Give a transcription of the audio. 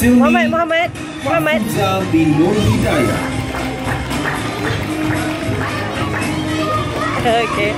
Silmi Muhammad, Muhammad, Muhammad. Afzal bin Nur Hidayah. Okay.